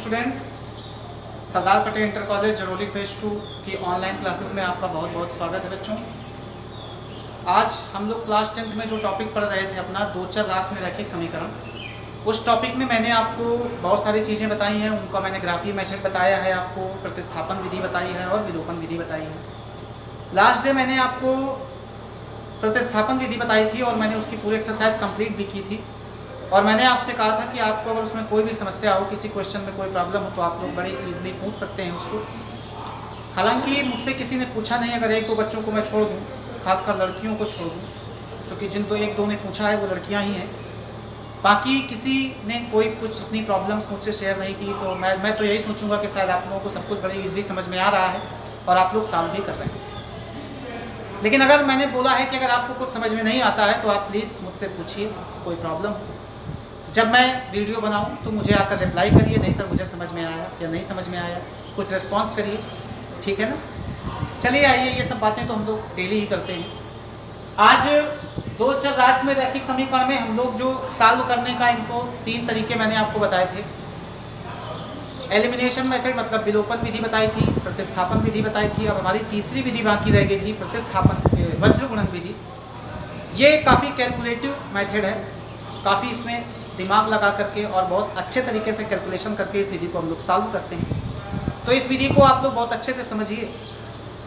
Students Sardar Patel inter college Jaroli phase two की online classes में आपका बहुत बहुत स्वागत है बच्चों। आज हम लोग क्लास टेंथ में जो टॉपिक पढ़ रहे थे, अपना दो चार रास में रैखिक समीकरण। उस टॉपिक में मैंने आपको बहुत सारी चीज़ें बताई हैं, उनका मैंने ग्राफी मेथड बताया है आपको, प्रतिस्थापन विधि बताई है और विलोपन विधि बताई है। लास्ट डे मैंने आपको प्रतिस्थापन विधि बताई थी और मैंने उसकी पूरी एक्सरसाइज कंप्लीट भी की थी। और मैंने आपसे कहा था कि आपको अगर उसमें कोई भी समस्या हो, किसी क्वेश्चन में कोई प्रॉब्लम हो तो आप लोग बड़ी ईजिली पूछ सकते हैं उसको। हालाँकि मुझसे किसी ने पूछा नहीं, अगर एक दो बच्चों को मैं छोड़ दूँ, खासकर लड़कियों को छोड़ दूँ, क्योंकि जिन दो एक दो ने पूछा है, वो लड़कियाँ ही हैं। बाकी किसी ने कोई कुछ अपनी प्रॉब्लम्स मुझसे शेयर नहीं की तो मैं मैं तो यही सोचूँगा कि शायद आप लोगों को सब कुछ बड़ी ईजिली समझ में आ रहा है और आप लोग सॉल्व भी कर रहे हैं। लेकिन अगर मैंने बोला है कि अगर आपको कुछ समझ में नहीं आता है तो आप प्लीज़ मुझसे पूछिए, कोई प्रॉब्लम हो। जब मैं वीडियो बनाऊँ तो मुझे आकर रिप्लाई करिए, नहीं सर, मुझे समझ में आया या नहीं समझ में आया। कुछ रिस्पॉन्स करिए, ठीक है ना? चलिए आइए, ये सब बातें तो हम लोग डेली ही करते हैं। आज दो चर राशि में रैखिक समीकरण में हम लोग जो सॉल्व करने का इनको तीन तरीके मैंने आपको बताए थे। एलिमिनेशन मेथड मतलब विलोपन विधि बताई थी, प्रतिस्थापन विधि बताई थी अब हमारी तीसरी विधि बाकी रह गई थी, प्रतिस्थापन वज्रगुणन विधि। ये काफ़ी कैलकुलेटिव मेथड है। काफ़ी इसमें दिमाग लगा करके और बहुत अच्छे तरीके से कैलकुलेशन करके इस विधि को हम लोग सॉल्व करते हैं। तो इस विधि को आप लोग बहुत अच्छे से समझिए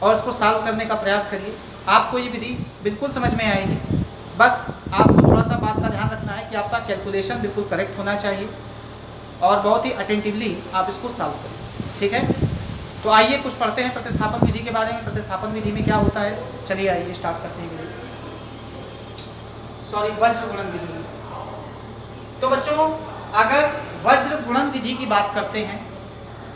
और उसको सॉल्व करने का प्रयास करिए। आपको ये विधि बिल्कुल समझ में आएगी। बस आपको थोड़ा सा बात का ध्यान रखना है कि आपका कैलकुलेशन बिल्कुल करेक्ट होना चाहिए और बहुत ही अटेंटिवली आप इसको सॉल्व करें ठीक है? तो आइए कुछ पढ़ते हैं प्रतिस्थापन विधि के बारे में। प्रतिस्थापन विधि में क्या होता है? चलिए आइए स्टार्ट करते हैं सॉरी वज्र विधि। तो बच्चों, अगर वज्र गुणन विधि की बात करते हैं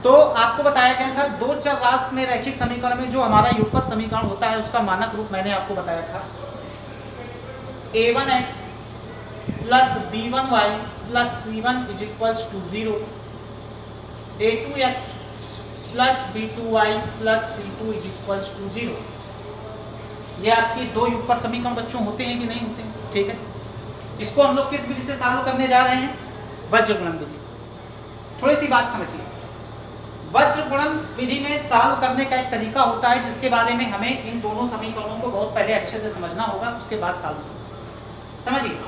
तो आपको बताया गया था दो चर राष्ट्र में रैखिक समीकरण में जो हमारा युगपत समीकरण होता है, उसका मानक रूप मैंने आपको बताया था। A one X plus B one Y plus C one is equals to zero A two X plus B two Y plus C two is equals to zero आपकी दो युगपत समीकरण बच्चों होते हैं कि नहीं होते ठीक है। इसको हम लोग किस विधि से सॉल्व करने जा रहे हैं? वज्र गुणन विधि से। थोड़ी सी बात समझिए वज्र गुणन विधि में सॉल्व करने का एक तरीका होता है, जिसके बारे में हमें इन दोनों समीकरणों को बहुत पहले अच्छे से समझना होगा, उसके बाद सॉल्व समझिए?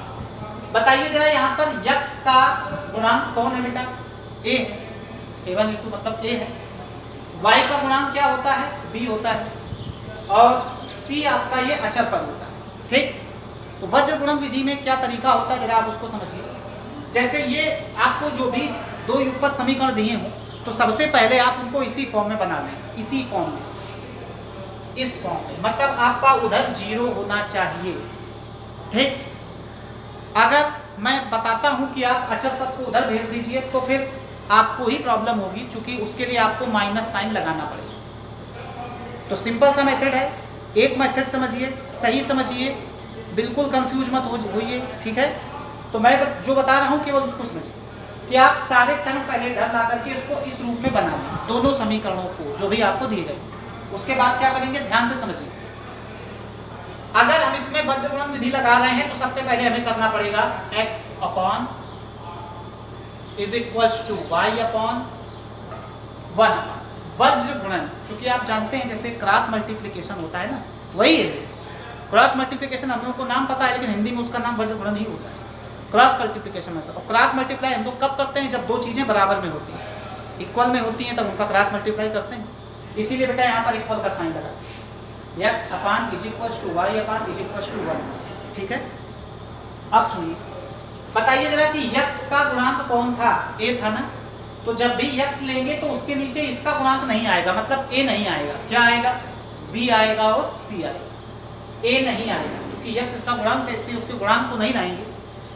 बताइए जरा यहाँ पर यक्स का गुणांक कौन है बेटा? ए है। ए वन इंटू मतलब ए है। वाई का गुणांक क्या होता है? बी होता है। और सी आपका ये अचर पद होता है। ठीक? तो वज्र गुणन विधि में क्या तरीका होता है, जरा आप उसको समझिए। जैसे ये आपको जो भी दो युगपत समीकरण दिए हों तो सबसे पहले आप उनको इसी फॉर्म में बना लें, इसी फॉर्म में। इस फॉर्म में। मतलब आपका उधर ज़ीरो होना चाहिए। ठीक? अगर मैं बताता हूँ कि आप अचल पद को उधर भेज दीजिए तो फिर आपको ही प्रॉब्लम होगी क्योंकि उसके लिए आपको माइनस साइन लगाना पड़ेगा। तो सिंपल सा मेथड है। एक मेथड समझिए, सही समझिए बिल्कुल कंफ्यूज मत होइए, ठीक है? तो मैं जो बता रहा हूँ केवल उसको समझिए। कि आप सारे टर्म पहले इधर ला करके इसको इस रूप में बना लें, दोनों समीकरणों को, जो भी आपको दिए गए। उसके बाद क्या करेंगे? ध्यान से समझिए। अगर हम इसमें वज्र विधि लगा रहे हैं तो सबसे पहले हमें करना पड़ेगा x upon is equal to Y upon one वज्र गुणन क्योंकि आप जानते हैं जैसे क्रॉस मल्टीप्लीकेशन होता है ना, वही है। क्रॉस मल्टीप्लीकेशन हम लोग को नाम पता है, लेकिन हिंदी में उसका नाम वज्र गुणन ही होता है। क्रॉस मल्टीप्लीकेशन में और क्रॉस मल्टीप्लाई हम लोग कब करते हैं? जब दो चीज़ें बराबर में होती हैं। इक्वल में होती हैं, तब उनका क्रॉस मल्टीप्लाई करते हैं। इसीलिए बेटा यहाँ पर इक्वल का साइन लगा X upon is to Y upon is to one ठीक है? अब सुनिए। बताइए जरा कि यक्स का गुणांक कौन था? ए था ना? तो जब भी यक्स लेंगे तो उसके नीचे इसका गुणांक नहीं आएगा। मतलब ए नहीं आएगा। क्या आएगा? बी आएगा और सी आएगा। ए नहीं आएगा क्योंकि यक्स इसका गुणांक है, इसलिए उसके गुणांक को नहीं लाएँगे।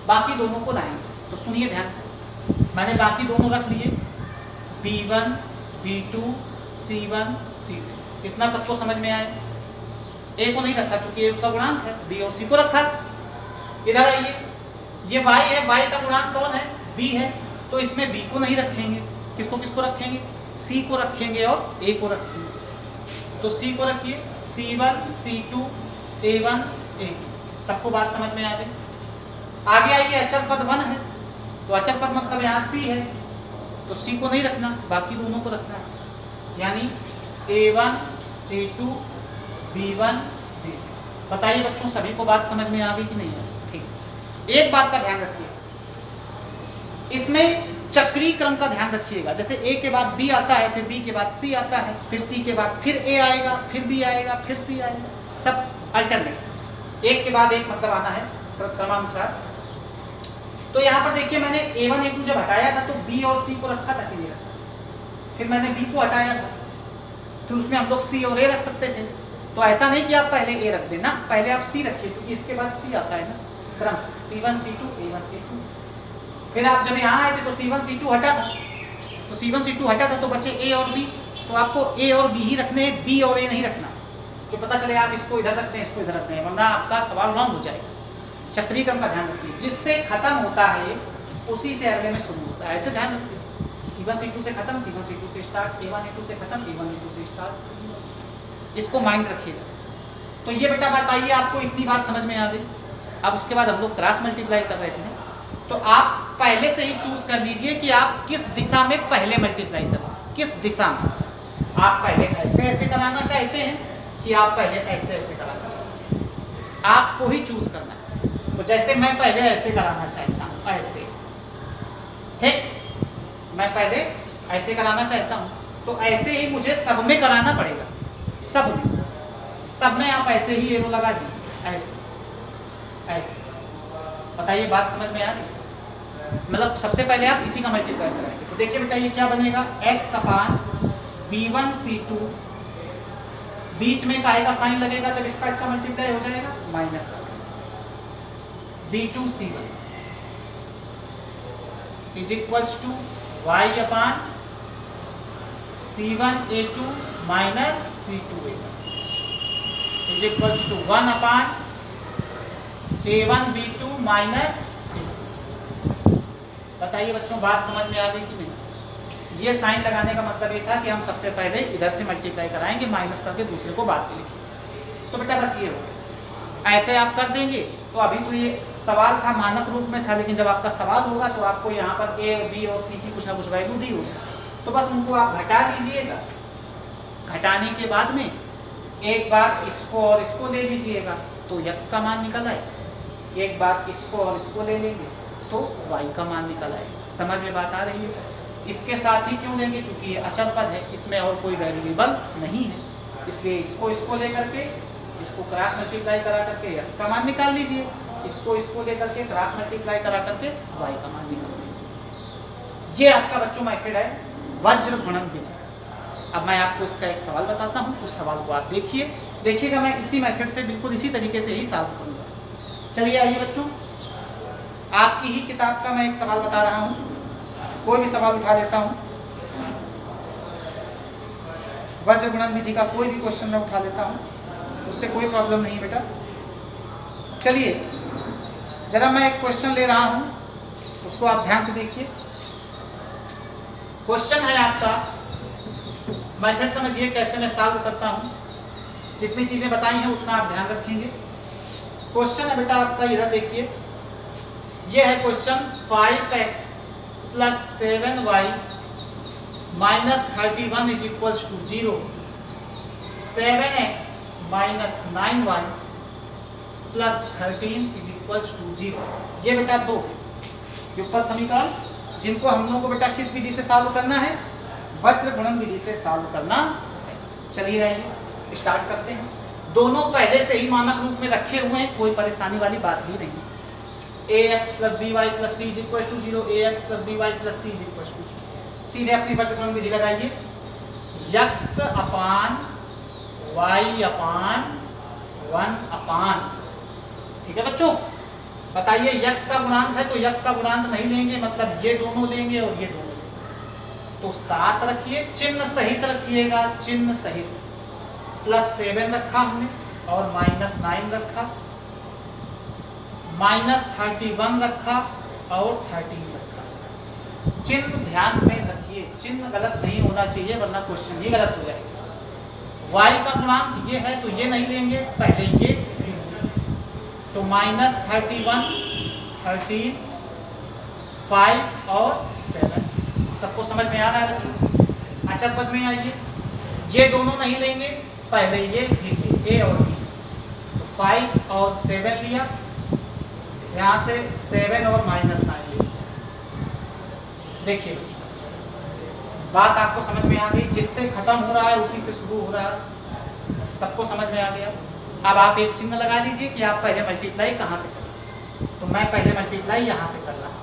बाकी दोनों को लाएँगे। तो सुनिए ध्यान से। मैंने बाकी दोनों रख लिए। B one B two C one C two इतना सबको समझ में आए ए को नहीं रखा, चूँकि उसका गुणांक है। बी और सी को रखा। इधर आइए। ये वाई है वाई का गुणांक कौन है? बी है। तो इसमें बी को नहीं रखेंगे। किसको किसको रखेंगे? सी को रखेंगे और ए को रखेंगे। तो सी को रखिए। C one C two A one A, सबको बात समझ में आ गई। आगे आइए अचर पद वन है। तो अचर पद मतलब यहाँ सी है। तो सी को नहीं रखना, बाकी दोनों को रखना है। यानी A one A two B one B बताइए बच्चों, सभी को बात समझ में आ गई कि नहीं? है ठीक। एक बात का ध्यान रखिए। इसमें चक्रीय क्रम का ध्यान रखिएगा। जैसे ए के बाद बी आता है, फिर बी के बाद सी आता है, फिर सी के बाद फिर ए आएगा, फिर बी आएगा, फिर सी आएगा। सब अल्टरनेट एक के बाद एक मतलब आना है क्रमानुसार। तो यहाँ पर देखिए मैंने ए वन ए टू जब हटाया था तो बी और सी को रखा था कि नहीं रखा? फिर मैंने बी को हटाया था। फिर उसमें हम लोग सी और ए रख सकते थे। तो ऐसा नहीं कि आप पहले ए रख देना, पहले आप सी रखिए, क्योंकि इसके बाद सी आता है ना, क्रम C. One C two A one A two फिर आप जब यहाँ आए थे तो सी वन सी टू हटा था। तो सी वन सी टू हटा था तो बचे ए और बी तो आपको ए और बी ही रखने हैं बी और ए नहीं रखना। जो पता चले आप इसको इधर रखते हैं इसको इधर रखते हैं वरना आपका सवाल रॉन्ग हो जाएगा। चक्रीय क्रम का ध्यान रखिए। जिससे खत्म होता है, उसी से अगले में शुरू होता है। ऐसे ध्यान रखिए। सी वन सी टू से खत्म सी वन सी टू से start A one A two से खत्म ए वन ए टू से स्टार्ट इसको माइंड रखिएगा तो ये बेटा बताइए आपको इतनी बात समझ में आ गई। अब उसके बाद हम लोग क्रॉस मल्टीप्लाई कर रहे थे तो आप पहले से ही चूज़ कर लीजिए कि आप किस दिशा में पहले मल्टीप्लाई करें। किस दिशा में? आप पहले ऐसे ऐसे कराना चाहते हैं। कि आप पहले ऐसे ऐसे कराना चाहते आपको ही चूज़ करना है। तो जैसे मैं पहले ऐसे कराना चाहता हूँ, ऐसे। ठीक? मैं पहले ऐसे कराना चाहता हूँ तो ऐसे ही मुझे सब में कराना पड़ेगा। सब में। सब में आप ऐसे ही एरो लगा दीजिए। ऐसे। ऐसे। बताइए बात समझ में आ रही? मतलब सबसे पहले आप इसी का मल्टीप्लाई करेंगे तो देखिए बताइए क्या बनेगा? X upon B one C two बीच में काय का साइन लगेगा, जब इसका इसका मल्टीप्लाई हो जाएगा माइनस का sign. B two C one is equals to Y upon C one A two minus C two A one is equals to one upon A one B two minus A two बताइए बच्चों, बात समझ में आ गई कि नहीं? ये साइन लगाने का मतलब ये था कि हम सबसे पहले इधर से मल्टीप्लाई कराएँगे माइनस करके दूसरे को बात के लिखेंगे। तो बेटा बस ये हो ऐसे आप कर देंगे तो अभी तो ये सवाल था, मानक रूप में था, लेकिन जब आपका सवाल होगा तो आपको यहाँ पर ए बी और सी की कुछ ना कुछ वैल्यू दी होगी। तो बस उनको आप घटा दीजिएगा। घटाने के बाद में एक बार इसको और इसको ले लीजिएगा तो यक्स का मान निकल आए। एक बार इसको और इसको ले लेंगे तो वाई का मान निकल आएगा समझ में बात आ रही है? इसके साथ ही क्यों लेंगे? चूँकि ये अचल पद है, इसमें और कोई वेरिएबल नहीं है। इसलिए इसको इसको लेकर के, इसको क्रॉस मल्टीप्लाई करा करके एक्स का मान निकाल लीजिए। इसको इसको लेकर के क्रॉस मल्टीप्लाई करा करके वाई का मान निकाल लीजिए। ये आपका बच्चों मेथड है, वज्र गुणन विधि अब मैं आपको इसका एक सवाल बताता हूँ, उस सवाल को आप देखिए। देखिएगा, मैं इसी मेथड से बिल्कुल इसी तरीके से ही सॉल्व करूँगा। चलिए आइए बच्चों, आपकी ही किताब का मैं एक सवाल बता रहा हूँ। कोई भी सवाल उठा लेता हूँ। वज्र गुणन विधि का कोई भी क्वेश्चन मैं उठा लेता हूँ। उससे कोई प्रॉब्लम नहीं बेटा। चलिए, जरा मैं एक क्वेश्चन ले रहा हूँ। उसको आप ध्यान से देखिए। क्वेश्चन है आपका। मेथड समझिए कैसे मैं सॉल्व करता हूँ। जितनी चीज़ें बताई हैं उतना आप ध्यान रखेंगे। क्वेश्चन है बेटा आपका, इधर देखिए। ये है question five X plus seven Y minus thirty one is equals to zero seven X minus nine Y plus thirteen is equals to zero ये बेटा दो युगपल समीकरण जिनको हम लोग को बेटा किस विधि से सॉल्व करना है? वज्र गुणन विधि से सॉल्व करना चलिए आइए स्टार्ट करते हैं। दोनों पहले से ही मानक रूप में रखे हुए हैं, कोई परेशानी वाली बात भी नहीं। A X plus B Y plus C equal to zero A X plus B Y plus C equal to zero सीधे अपनी वर्गक्रम विधि लगाइए X upon Y upon one upon ठीक है बच्चों? बताइए यक्स का गुणांक है तो यक्स का गुणांक नहीं लेंगे मतलब ये दोनों लेंगे और ये दोनों लेंगे। तो सात रखिए, चिन्ह सहित रखिएगा, चिन्ह सहित। प्लस सेवन रखा हमने और माइनस नाइन रखा। माइनस थर्टी वन रखा और थर्टीन रखा। चिन्ह ध्यान में रखिए, चिन्ह गलत नहीं होना चाहिए, वरना क्वेश्चन ही गलत हो जाएगा। Y का गुणांक ये है तो ये नहीं लेंगे, पहले ये तो minus thirty one, thirteen, five और सेवन। सबको समझ में आ रहा है बच्चों? अचर पद में आइए। ये दोनों नहीं लेंगे, पहले ये फिर ए और बी तो फाइव और सेवन लिया। यहाँ से सेवन और माइनस नाइन देखिए बात आपको समझ में आ गई, जिससे खत्म हो रहा है, उसी से शुरू हो रहा है। सबको समझ में आ गया? अब आप एक चिन्ह लगा दीजिए कि आप पहले मल्टीप्लाई कहाँ से करें तो मैं पहले मल्टीप्लाई यहाँ से कर रहा हूँ।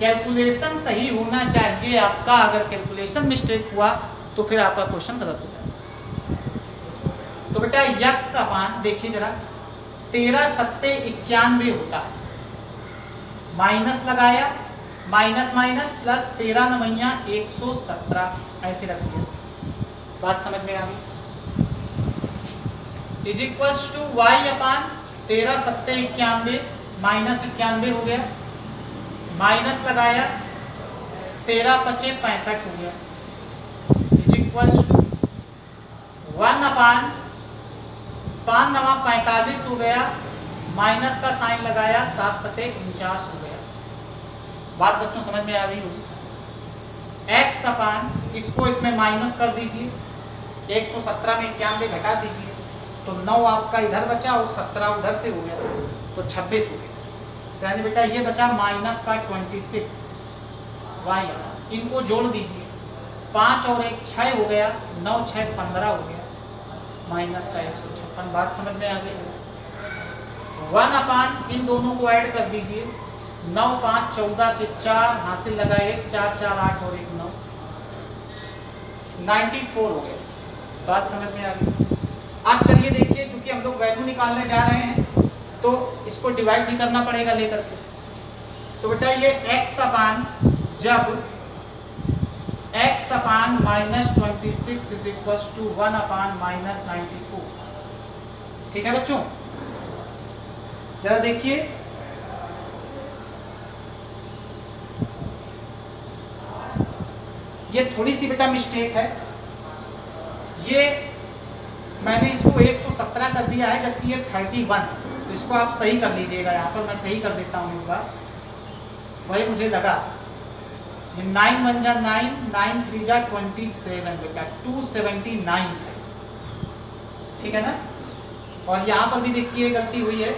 कैलकुलेशन सही होना चाहिए आपका। अगर कैलकुलेशन मिस्टेक हुआ तो फिर आपका क्वेश्चन गलत हो जाएगा। तो बेटा यक्स अपान देखिए जरा। तेरह सत्ते इक्यानवे होता है। माइनस लगाया, माइनस माइनस प्लस तेरह नवैया एक सौ सत्रह, ऐसे रख दिया। बात समझ में आ गई? Is equals to Y upon तेरह सत्ते इक्यानवे, माइनस इक्यानवे हो गया। माइनस लगाया, तेरह पचे पैंसठ हो गया। Is equals to one upon पान नवा पैंतालीस हो गया, माइनस का साइन लगाया, सात सते उनचास हो गया। बात बच्चों समझ में आ गई होगी? एक्स अपान, इसको इसमें माइनस कर दीजिए। 117 में इक्यानवे घटा दीजिए। तो नौ आपका इधर बचा और सत्रह उधर से हो गया। तो छब्बीस हो गया। तो यानी बेटा ये बचा माइनस का ट्वेंटी सिक्स। वाई इनको जोड़ दीजिए। पाँच और एक छः हो गया, नौ छः पंद्रह हो गया। माइनस का एक सौ छप्पन। बात समझ में आ गई? वन अपान, इन दोनों को ऐड कर दीजिए। नौ पाँच चौदह के चार, हासिल लगा एक, चार चार, आठ और एक नौ। नाइन्टी फोर हो गया। बात समझ में आ गई? आप चलिए देखिए, चूँकि हम लोग वैल्यू निकालने जा रहे हैं तो इसको डिवाइड भी करना पड़ेगा लेकर के। तो बेटा ये x अपान जब x upon minus twenty six is equal to one upon minus ninety four ठीक है बच्चों? जरा देखिए। ये थोड़ी सी बेटा मिस्टेक है। ये मैंने इसको 117 कर दिया है, जबकि ये 31 तो इसको आप सही कर लीजिएगा, यहाँ पर मैं सही कर देता हूँ एक बार। वही मुझे लगा। नाइन वन जा नाइन नाइन थ्री जा ट्वेंटी सेवन बेटा टू सेवेंटी नाइन ठीक है ना? और यहाँ पर भी देखिए गलती हुई है।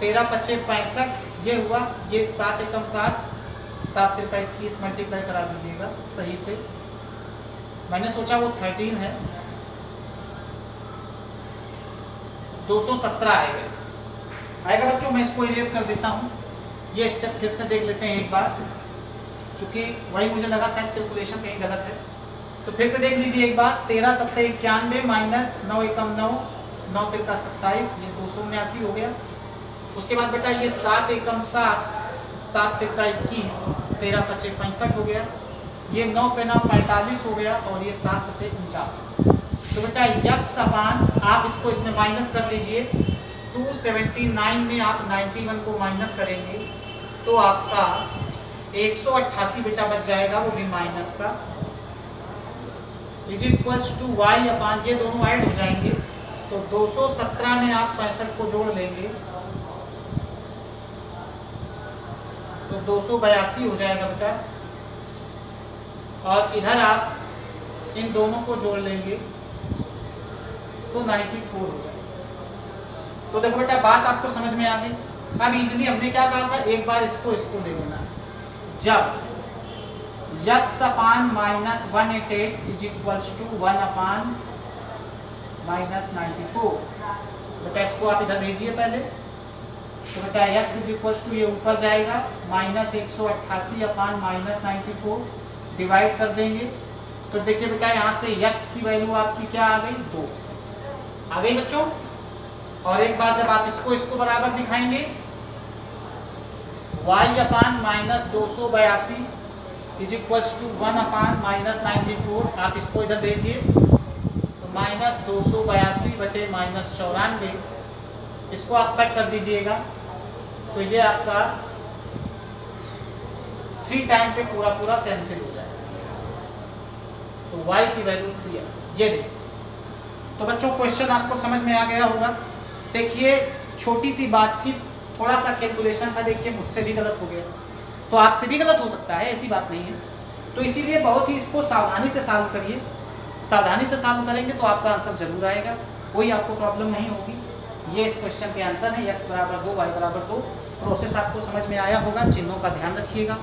तेरह पच्चे पैंसठ, ये हुआ, ये सात एकम सात। सात तिरका इक्कीस मल्टीप्लाई करा दीजिएगा, सही से। मैंने सोचा वो थर्टीन है। 217 आएगा आएगा बच्चों, मैं इसको इरेज कर देता हूँ। ये स्टेप फिर से देख लेते हैं एक बार। चूँकि वही मुझे लगा शायद कैलकुलेशन कहीं गलत है। तो फिर से देख लीजिए एक बार, तेरह, सत्तर, इक्यानवे, माइनस नौ, एकम नौ नौ तिरका सत्ताईस, ये दो सौ उन्यासी हो गया। उसके बाद बेटा ये सात, एकम सात सात तिरका इक्कीस, तेरह, पच्चीस, पैंसठ हो गया। ये नौ पे नौ पैंतालीस हो गया और ये सात, सत्तर, उनचास हो गया। तो बेटा यक्स अपान आप इसको इसमें माइनस कर लीजिए। 279 में आप 91 को माइनस करेंगे तो आपका 188 बेटा बच जाएगा, वो भी माइनस का। Is equals to Y upon, ये दोनों ऐड हो जाएँगे तो 217 में आप पैंसठ को जोड़ लेंगे तो दो सौ बयासी हो जाएगा बेटा। और इधर आप इन दोनों को जोड़ लेंगे तो 94 हो जाएगा। तो देखो बेटा, बात आपको समझ में आ गई। अब इजीली हमने क्या कहा था? एक बार इसको इसको ले लेना। जब X upon minus one eight eight is equals to one upon minus ninety four बेटा इसको आप इधर भेजिए पहले। तो बेटा x इज़ इक्वल्स टू ये ऊपर जाएगा। माइनस एक सौ अट्ठासी upon minus ninety four divide कर देंगे। तो देखिए बेटा यहाँ से यक्स की वैल्यू आपकी क्या आ गई? दो। आ गई बच्चों? और एक बार जब आप इसको इसको बराबर दिखाएँगे y अपान माइनस दो सौ बयासी is equals to one upon minus ninety four आप इसको इधर भेजिए। तो माइनस दो सौ बयासी बटे माइनस चौरानवे। इसको आप कट कर दीजिएगा। तो ये आपका थ्री टाइम पे पूरा पूरा कैंसिल हो जाएगा। तो y की वैल्यू थ्री ये देखिए। तो बच्चों क्वेश्चन आपको समझ में आ गया होगा। देखिए, छोटी सी बात थी। थोड़ा सा कैलकुलेशन था, देखिए, मुझसे भी गलत हो गया। तो आपसे भी गलत हो सकता है, ऐसी बात नहीं है। तो इसीलिए बहुत ही इसको सावधानी से सॉल्व करिए। सावधानी से सॉल्व करेंगे तो आपका आंसर ज़रूर आएगा। कोई आपको प्रॉब्लम नहीं होगी। ये इस क्वेश्चन के आंसर है एक्स बराबर दो वाई बराबर दो। प्रोसेस आपको समझ में आया होगा, चिन्हों का ध्यान रखिएगा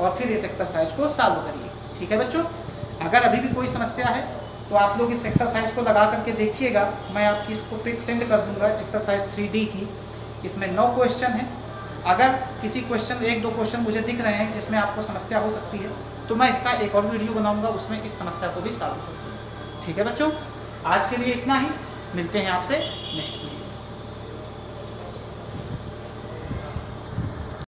और फिर इस एक्सरसाइज को सॉल्व करिए। ठीक है बच्चों? अगर अभी भी कोई समस्या है तो आप लोग इस एक्सरसाइज को लगा करके देखिएगा। मैं आपकी इसको पिक सेंड कर दूँगा एक्सरसाइज थ्री की। इसमें नौ क्वेश्चन है। अगर किसी क्वेश्चन एक दो क्वेश्चन मुझे दिख रहे हैं जिसमें आपको समस्या हो सकती है तो मैं इसका एक और वीडियो बनाऊँगा, उसमें इस समस्या को भी सॉल्व करूँगा। ठीक है बच्चों? आज के लिए इतना ही। मिलते हैं आपसे नेक्स्ट